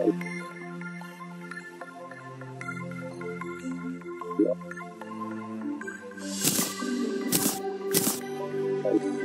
Thank you.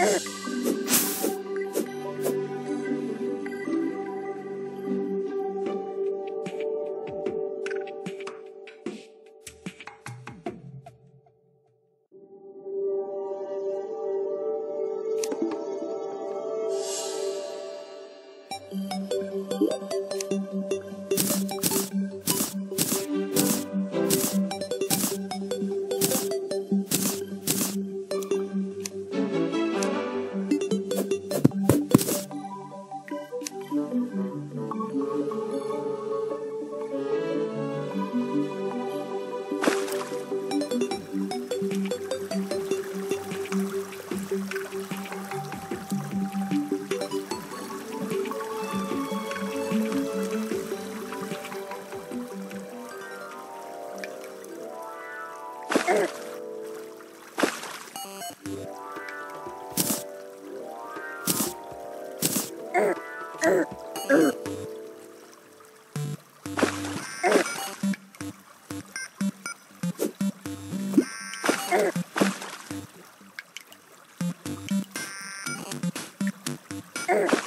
Ugh. Ugh.